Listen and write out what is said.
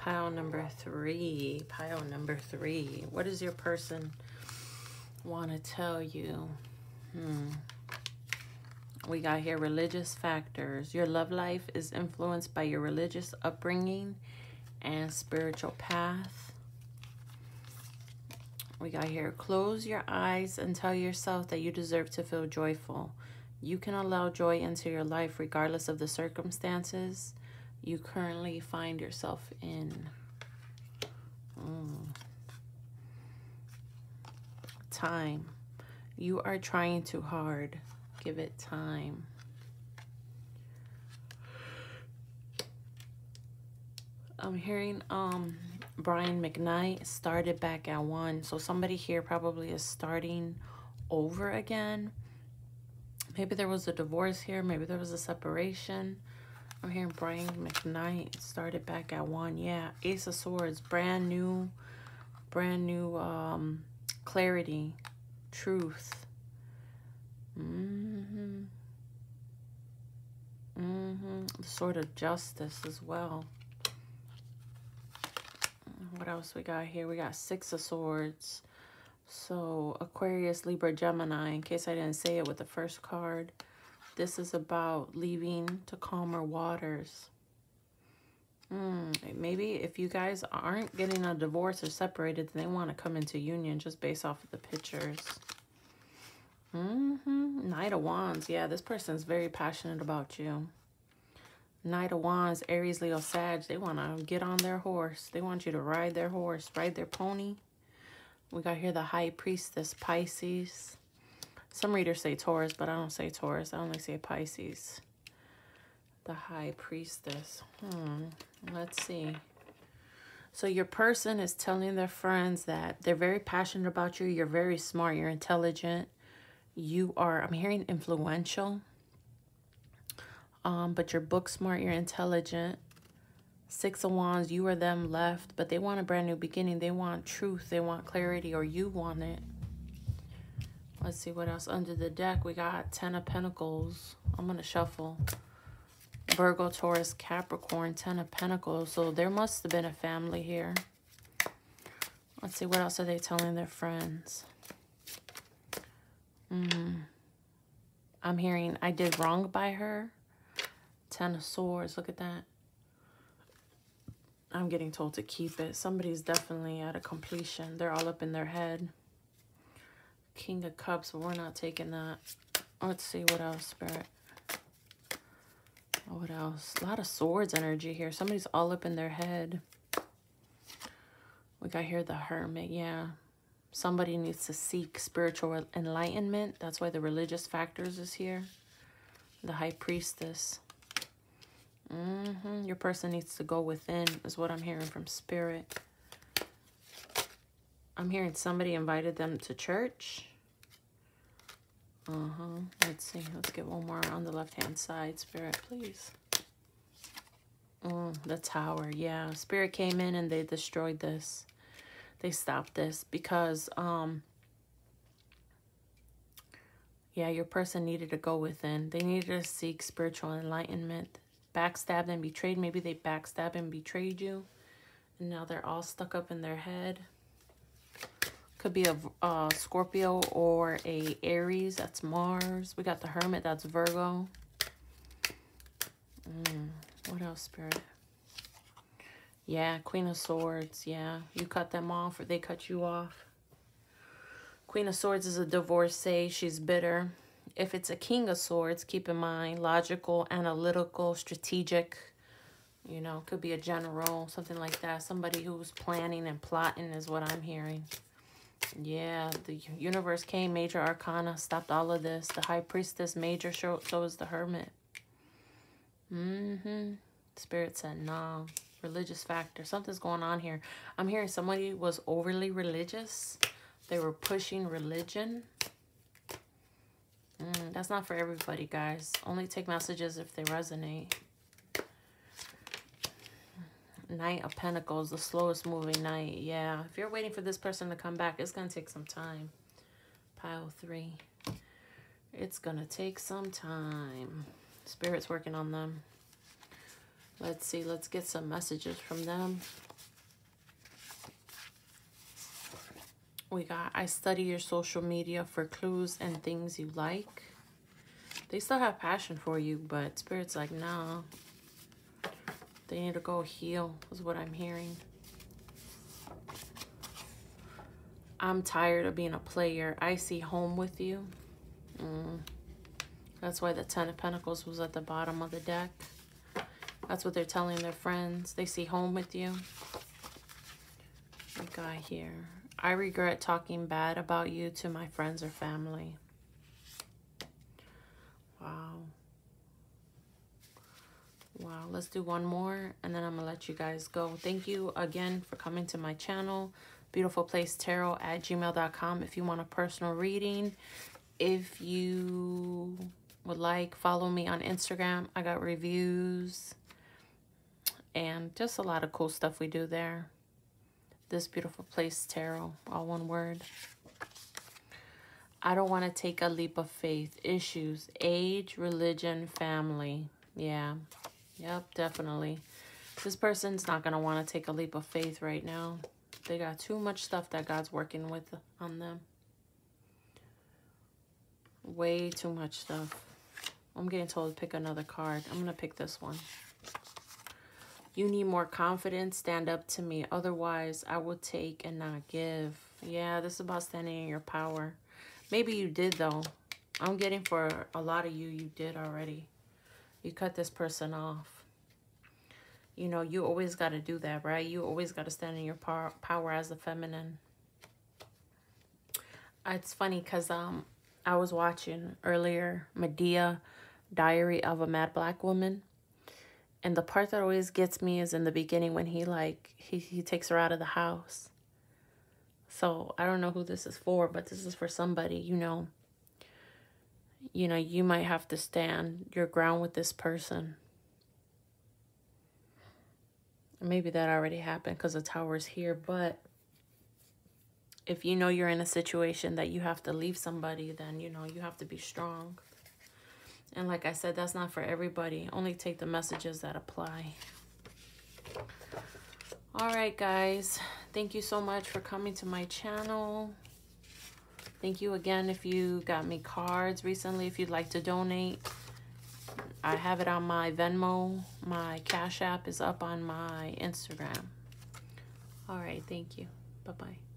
Pile number three. Pile number three. What does your person want to tell you? Hmm. We got here religious factors. Your love life is influenced by your religious upbringing and spiritual path. We got here close your eyes and tell yourself that you deserve to feel joyful. You can allow joy into your life regardless of the circumstances you currently find yourself in. Mm. Time. You are trying too hard. Give it time. I'm hearing um Brian McKnight started back at one. So somebody here probably is starting over again. Maybe there was a divorce here. Maybe there was a separation. I'm hearing Brian McKnight started back at one. Yeah, Ace of Swords, brand new, brand new um, clarity, truth. Mm-hmm. Mm-hmm. The sword of justice as well. What else we got here? We got Six of Swords. So Aquarius, Libra, Gemini, in case I didn't say it with the first card. This is about leaving to calmer waters. Hmm, maybe if you guys aren't getting a divorce or separated, they want to come into union just based off of the pictures. Mm-hmm. Knight of Wands. Yeah, this person's very passionate about you. Knight of Wands, Aries, Leo, Sag. They want to get on their horse. They want you to ride their horse, ride their pony. We got here the High Priestess, Pisces. Some readers say Taurus, but I don't say Taurus. I only say Pisces. The High Priestess. Hmm. Let's see. So your person is telling their friends that they're very passionate about you. You're very smart. You're intelligent. You are, I'm hearing influential. Um, but you're book smart. You're intelligent. Six of Wands, you or them left, but they want a brand new beginning. They want truth. They want clarity, or you want it. Let's see what else under the deck. We got Ten of Pentacles. I'm going to shuffle. Virgo, Taurus, Capricorn, Ten of Pentacles. So there must have been a family here. Let's see, what else are they telling their friends? Mm. I'm hearing I did wrong by her. Ten of Swords, look at that. I'm getting told to keep it. Somebody's definitely at a completion. They're all up in their head. King of Cups, we're not taking that. Let's see what else, Spirit. What else? A lot of swords energy here. Somebody's all up in their head. We got here the Hermit, yeah. Somebody needs to seek spiritual enlightenment. That's why the religious factors is here. The High Priestess. Mm -hmm. Your person needs to go within is what I'm hearing from Spirit. I'm hearing somebody invited them to church. Uh-huh. Let's see. Let's get one more on the left-hand side. Spirit, please. Oh, the tower. Yeah. Spirit came in and they destroyed this. They stopped this because, um, yeah, your person needed to go within. They needed to seek spiritual enlightenment. Backstabbed and betrayed. Maybe they backstabbed and betrayed you. And now they're all stuck up in their head. Could be a uh, Scorpio or a Aries. That's Mars. We got the Hermit. That's Virgo. Mm, what else, Spirit? Yeah, Queen of Swords. Yeah, you cut them off or they cut you off. Queen of Swords is a divorcee. She's bitter. If it's a King of Swords, keep in mind, logical, analytical, strategic. You know, could be a general, something like that. Somebody who's planning and plotting is what I'm hearing. Yeah, the universe came, major arcana, stopped all of this. The high priestess, major, so is the hermit. Mm-hmm. Spirit said, no. Religious factor. Something's going on here. I'm hearing somebody was overly religious. They were pushing religion. Mm, that's not for everybody, guys. Only take messages if they resonate. Knight of Pentacles, the slowest moving knight. Yeah, if you're waiting for this person to come back, it's going to take some time. Pile three. It's going to take some time. Spirit's working on them. Let's see. Let's get some messages from them. We got, I study your social media for clues and things you like. They still have passion for you, but Spirit's like, no. Nah. They need to go heal, is what I'm hearing. I'm tired of being a player. I see home with you. Mm. That's why the Ten of Pentacles was at the bottom of the deck. That's what they're telling their friends. They see home with you. A guy here. I regret talking bad about you to my friends or family. Wow. Wow, let's do one more and then I'm to let you guys go. Thank you again for coming to my channel, beautifulplacetarot at gmail.com if you want a personal reading. If you would like, follow me on Instagram. I got reviews and just a lot of cool stuff we do there. This Beautiful Place Tarot, all one word. I don't want to take a leap of faith. Issues, age, religion, family. Yeah. Yep, definitely. This person's not going to want to take a leap of faith right now. They got too much stuff that God's working with on them. Way too much stuff. I'm getting told to pick another card. I'm going to pick this one. You need more confidence. Stand up to me. Otherwise, I will take and not give. Yeah, this is about standing in your power. Maybe you did, though. I'm getting for a lot of you, you did already. You cut this person off. You know, you always got to do that, right? You always got to stand in your power, power as a feminine. It's funny because um, I was watching earlier Madea, Diary of a Mad Black Woman. And the part that always gets me is in the beginning when he like he, he takes her out of the house. So I don't know who this is for, but this is for somebody, you know. You know, you might have to stand your ground with this person. Maybe that already happened because the tower's here, but if you know you're in a situation that you have to leave somebody, then, you know, you have to be strong. And like I said, that's not for everybody. Only take the messages that apply. All right, guys. Thank you so much for coming to my channel. Thank you again if you got me cards recently. If you'd like to donate, I have it on my Venmo. My Cash App is up on my Instagram. All right. Thank you. Bye-bye.